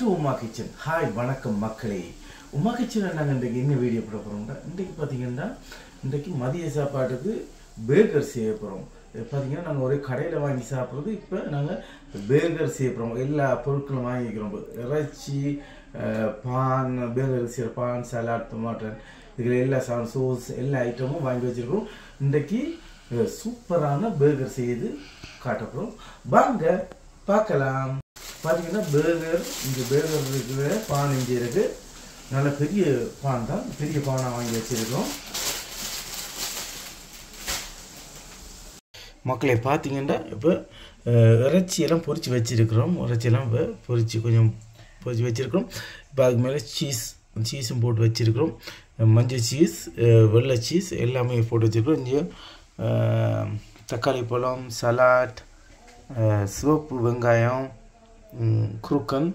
To Uma kitchen. Hi வணக்கம் மக்களே. உமா கிச்சனில் நாங்கள் இன்றைக்கு என்ன வீடியோ போட போகிறோம்னா இன்றைக்கு பார்த்தீங்கன்னா இன்றைக்கு மதிய சாப்பாட்டுக்கு பேர்கர் செய்ய போகிறோம் பார்த்தீங்கன்னா நாங்கள் ஒரே கடையில் வாங்கி சாப்பிட்றது இப்போ நாங்கள் பேர்கர் செய்ய போகிறோம் எல்லா பொருட்களும் வாங்கிக்கிறோம் இறைச்சி பான் பேர்கர் செய்கிற பான் சலாட் டொமாட்டன் இதில் எல்லா சா சோஸ் எல்லா ஐட்டமும் வாங்கி வச்சுருக்கோம் இன்றைக்கு சூப்பரான பேர்கர் செய்து காட்டப்படும் வாங்க பார்க்கலாம். பார்த்தீங்கன்னா பேர்கர் இந்த பேர்கர் இருக்கிற பான் இங்கே இருக்குது. நல்ல பெரிய பான் தான். பெரிய பானை வாங்கி வச்சிருக்கோம். மக்களை பார்த்தீங்கன்னா இப்போ இறைச்சியெல்லாம் பொறிச்சு வச்சுருக்கிறோம். இறைச்சியெல்லாம் இப்போ பொறிச்சு கொஞ்சம் பொறிச்சு வச்சுருக்கிறோம். இப்போ அதுக்கு மேலே சீஸ் சீஸும் போட்டு வச்சுருக்கிறோம். மஞ்சள் சீஸ் வெள்ளை சீஸ் எல்லாமே போட்டு வச்சுருக்கிறோம். இங்கே தக்காளி பழம் சலாட் சிவப்பு வெங்காயம் குருக்கன்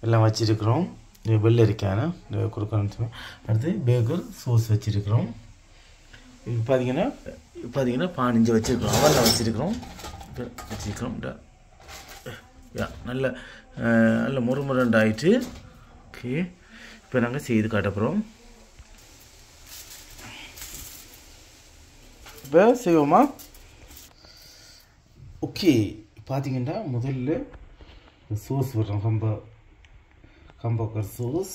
எல்லாம் வச்சுருக்கிறோம். வெள்ளரிக்கான இந்த குருக்கன் அடுத்து பேக்கர் சோஸ் வச்சுருக்கிறோம். இப்போ பார்த்தீங்கன்னா பார்த்தீங்கன்னா பானிஞ்சு வச்சுருக்கிறோம். அவரில் வச்சுருக்கிறோம். வச்சுருக்கிறோம். யா நல்ல நல்ல முறுமுரண்டு ஓகே. இப்போ நாங்கள் செய்து காட்ட இப்போ செய்வோமா? ஓகே. பார்த்தீங்கன்னா முதல்ல சோஸ் விடுறோம் கம்ப கம்பக்கர் சோஸ்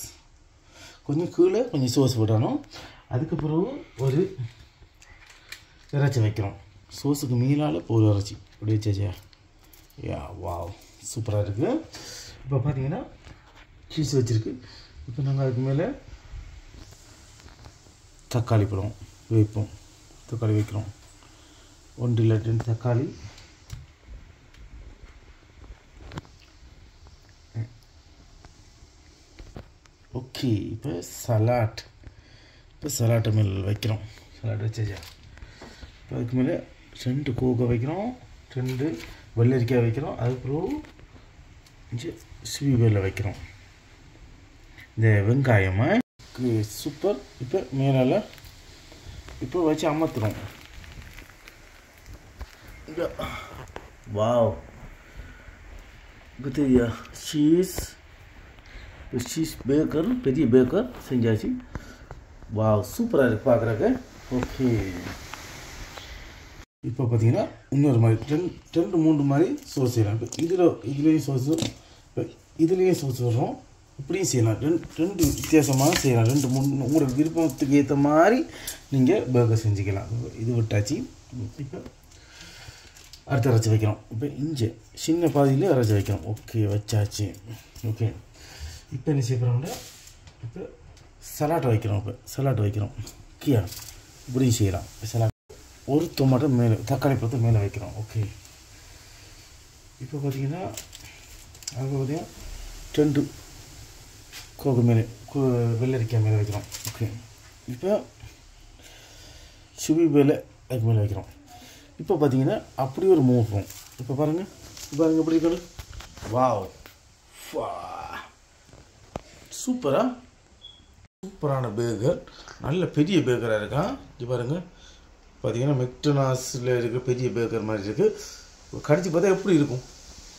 கொஞ்சம் கீழே கொஞ்சம் சோஸ் விடணும் அதுக்கு பிறகு ஒரு இறைச்சி வைக்கிறோம் சோஸுக்கு மீளால் ஒரு இறைச்சி இப்படி வச்சாச்சா யா வாவ் சூப்பராக இருக்குது இப்போ பார்த்தீங்கன்னா சீஸ் வச்சுருக்கு இப்போ நாங்கள் அதுக்கு மேலே தக்காளி பழம் வைப்போம் தக்காளி வைக்கிறோம் ஒன்று இல்லை ரெண்டு தக்காளி ஓகே இப்போ சலாட் இப்போ சலாட்டை மேலே வைக்கிறோம். சலாட் வச்சாச்சா? இப்போ அதுக்கு மேலே ரெண்டு கோகை வைக்கிறோம். ரெண்டு வெள்ளரிக்காய் வைக்கிறோம். அதுக்கப்புறம் இஞ்சி சுவி வேலை வைக்கிறோம். இந்த வெங்காயமா சூப்பர் இப்போ மேலால் இப்போ வச்சு அமர்த்துறோம். இங்க. வாவ் பத்தியா சீஸ் சீஸ் பேக்கர் பெரிய பேக்கர் செஞ்சாச்சு வா சூப்பராக இருக்குது பார்க்குறக்க ஓகே இப்போ பார்த்தீங்கன்னா இன்னொரு மாதிரி ரெண்டு ரெண்டு மூன்று மாதிரி சோர்ஸ் செய்யலாம். இப்போ இதில் இதுலேயும் சோர்ஸ் இப்போ இதுலேயும் சோர்ஸ் வரும். இப்படியும் செய்யலாம். ரெண்டு ரெண்டு வித்தியாசமாக செய்யலாம். ரெண்டு மூணு உங்களோட விருப்பத்துக்கு ஏற்ற மாதிரி நீங்கள் பர்கர் செஞ்சுக்கலாம். இது விட்டாச்சு. இப்போ அடுத்து அரைச்சி வைக்கிறோம். இப்போ இஞ்சி சின்ன பாதியிலே அரைச்சி வைக்கிறோம். ஓகே வச்சாச்சு. ஓகே இப்போ என்ன செய்ய போகிறோம்னா இப்போ சலாட்டை வைக்கிறோம் இப்போ சலாட் வைக்கிறோம் ஓகேயா இப்படியும் செய்யலாம் சலாட் ஒரு டொமாட்டோ மேலே தக்காளி பழத்தை மேலே வைக்கிறோம் ஓகே இப்போ பார்த்தீங்கன்னா அது பார்த்தீங்கன்னா ரெண்டு கோகு மேலே வெள்ளரிக்காய் மேலே வைக்கிறோம் ஓகே இப்போ சுவி மேலே அதுக்கு மேலே வைக்கிறோம் இப்போ பார்த்தீங்கன்னா அப்படி ஒரு மூவ் இப்போ பாருங்கள் பாருங்கள் எப்படி இருக்கணும் வாவ் ஃபா சூப்பராக சூப்பரான பேர்கர் நல்ல பெரிய பேர்கராக இருக்கான் இது பாருங்கள் பார்த்தீங்கன்னா மெக்டனாஸில் இருக்கிற பெரிய பேர்கர் மாதிரி இருக்குது கடிச்சு பார்த்தா எப்படி இருக்கும்?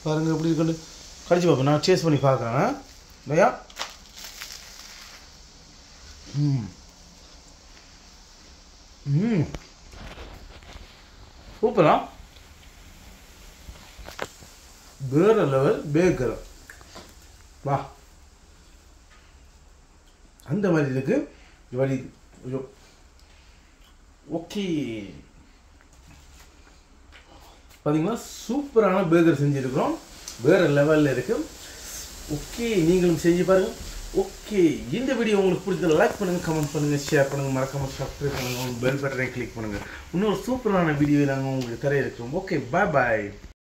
பாருங்கள் எப்படி இருக்குன்னு. கடிச்சு பார்ப்போம். நான் டேஸ்ட் பண்ணி பார்க்குறேன். இல்லையா? ம். ம். சூப்பரா? வேறு லெவல் பேக்கர் வா. அந்த மாதிரி இருக்கு. வழி ஐயோ ஓகே. பார்த்தீங்கன்னா சூப்பரான பேர்கர் செஞ்சுருக்குறோம். வேறு லெவலில் இருக்குது ஓகே நீங்களும் செஞ்சு பாருங்கள் ஓகே இந்த வீடியோ உங்களுக்கு பிடிச்சத லைக் பண்ணுங்கள் கமெண்ட் பண்ணுங்கள் ஷேர் பண்ணுங்கள் மறக்காமல் சப்ஸ்கிரைப் பண்ணுங்கள் பெல் பட்டனை கிளிக் பண்ணுங்கள் இன்னொரு சூப்பரான வீடியோ நாங்கள் உங்களுக்கு தர இருக்கிறோம். ஓகே பாய் பாய்